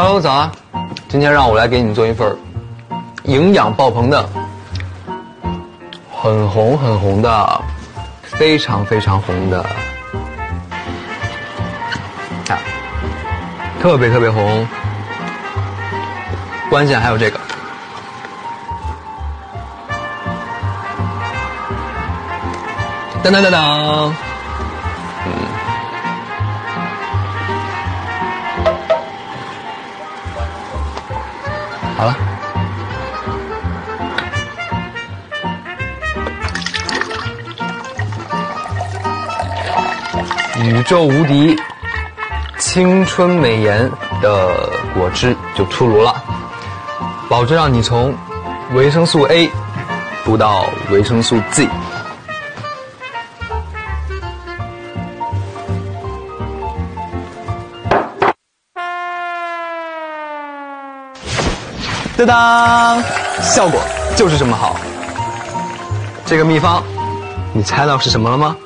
Hello，早啊！今天让我来给你做一份营养爆棚的、很红很红的、非常非常红的，啊，特别特别红。关键还有这个，当当当当。好了，宇宙无敌青春美颜的果汁就出炉了，保证让你从维生素 A 补到维生素 Z。当当，效果就是这么好。这个秘方，你猜到是什么了吗？